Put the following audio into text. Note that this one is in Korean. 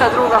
подруга.